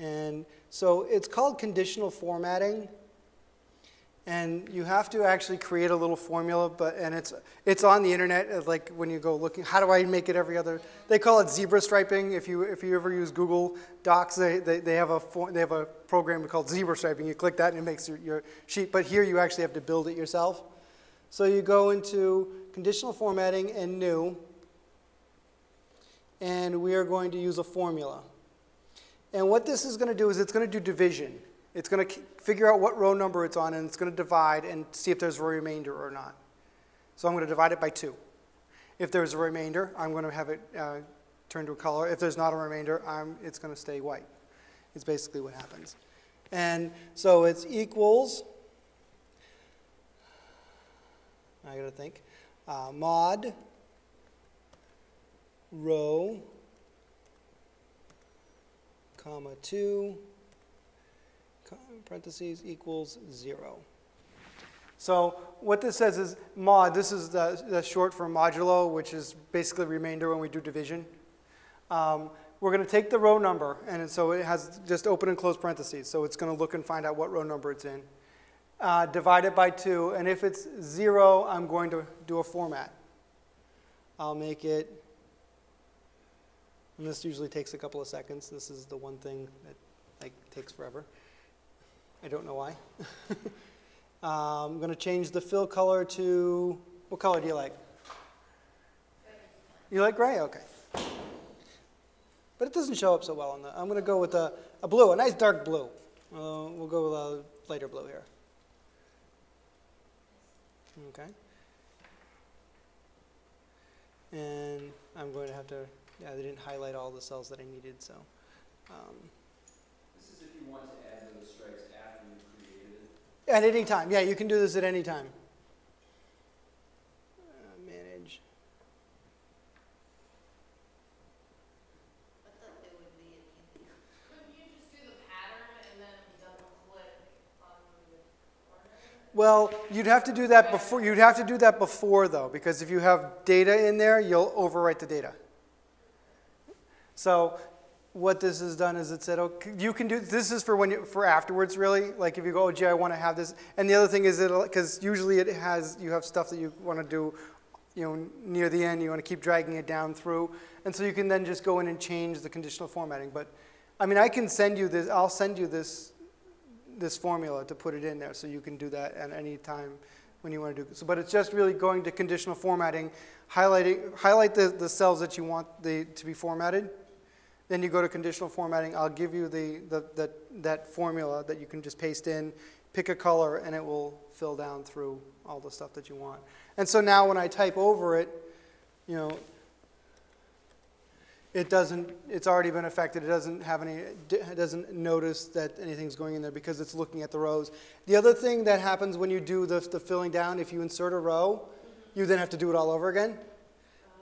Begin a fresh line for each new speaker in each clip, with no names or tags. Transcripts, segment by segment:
And so it's called conditional formatting. And you have to actually create a little formula, but and it's it's on the internet. uh, Like when you go looking, how do I make it every other? They call it zebra striping. If you if you ever use Google Docs, they they, they have a they have a program called zebra striping. You click that and it makes your, your sheet. But here you actually have to build it yourself. So you go into conditional formatting and new, and we are going to use a formula. And what this is going to do is it's going to do division. It's going to figure out what row number it's on, and it's going to divide and see if there's a remainder or not. So I'm going to divide it by 2. If there's a remainder, I'm going to have it uh, turn to a color. If there's not a remainder, I'm, it's going to stay white. It's basically what happens. And so it's equals, I got to think, uh, mod row comma 2 parentheses equals 0. So what this says is mod, this is the, the short for modulo, which is basically remainder when we do division. Um, we're going to take the row number, and so it has just open and close parentheses. So it's going to look and find out what row number it's in. Uh, divide it by 2, and if it's 0, I'm going to do a format. I'll make it and this usually takes a couple of seconds. This is the one thing that like takes forever. I don't know why. um, I'm going to change the fill color to, what color do you like? You like gray? Okay. But it doesn't show up so well on the, I'm going to go with a, a blue, a nice dark blue. Uh, we'll go with a lighter blue here. Okay. And I'm going to have to yeah, they didn't highlight all the cells that I needed, so. Um,
This is if you want to add those stripes after you've created it.
at any time, yeah, you can do this at any time. Uh, manage.
I thought there would be an easy.
Couldn't you just do the pattern and then double click on the corner?
Well, you'd have to do that before. You'd have to do that before, though, because if you have data in there, you'll overwrite the data. So, what this has done is it said, "Okay, you can do this is for when you, for afterwards, really. Like if you go, oh, gee, I want to have this." And the other thing is, because usually it has you have stuff that you want to do, you know, near the end. You want to keep dragging it down through, and so you can then just go in and change the conditional formatting. But, I mean, I can send you this. I'll send you this this formula to put it in there, so you can do that at any time when you want to do so. But it's just really going to conditional formatting, highlighting highlight the, the cells that you want the, to be formatted. Then you go to conditional formatting. I'll give you the, the, the, that formula that you can just paste in, pick a color, and it will fill down through all the stuff that you want. And so now when I type over it, you know, it doesn't, it's already been affected. It doesn't have any, it doesn't notice that anything's going in there because it's looking at the rows. The other thing that happens when you do the, the filling down, if you insert a row, you then have to do it all over again.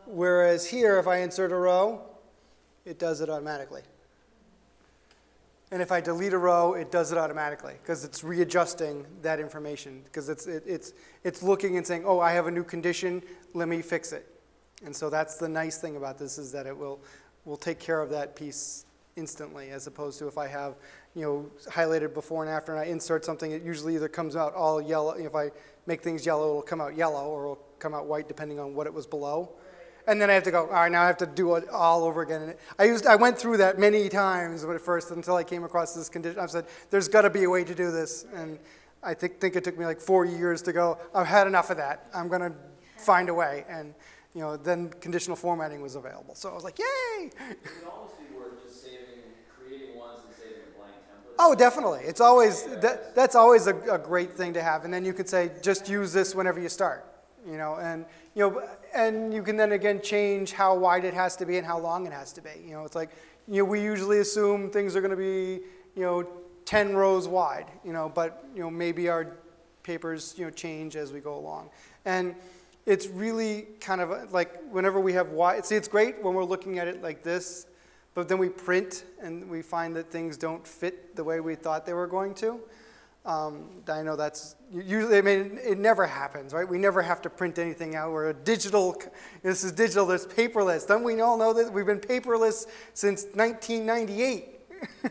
Whereas here, if I insert a row, it does it automatically. And if I delete a row, it does it automatically because it's readjusting that information because it's, it, it's, it's looking and saying, oh, I have a new condition, let me fix it. And so that's the nice thing about this is that it will, will take care of that piece instantly as opposed to if I have, you know, highlighted before and after and I insert something, it usually either comes out all yellow. If I make things yellow, it'll come out yellow or it'll come out white depending on what it was below. And then I have to go, all right, now I have to do it all over again. And I, used, I went through that many times at first until I came across this condition. I said, there's got to be a way to do this. And I think, think it took me like four years to go, I've had enough of that. I'm going to find a way. And, you know, then conditional formatting was available. So I was like, yay!
It would almost be worth just saving, creating ones and saving a blank template.
Oh, definitely. It's always, that, that's always a, a great thing to have. And then you could say, just use this whenever you start, you know, and, you know, and you can then again change how wide it has to be and how long it has to be. You know, it's like, you know, we usually assume things are going to be, you know, 10 rows wide, you know, but, you know, maybe our papers, you know, change as we go along. And it's really kind of uh, like whenever we have wide, see, it's great when we're looking at it like this, but then we print and we find that things don't fit the way we thought they were going to. Um, I know that's usually, I mean, it never happens, right? We never have to print anything out. We're a digital, this is digital, this paperless. Don't we all know that we've been paperless since 1998?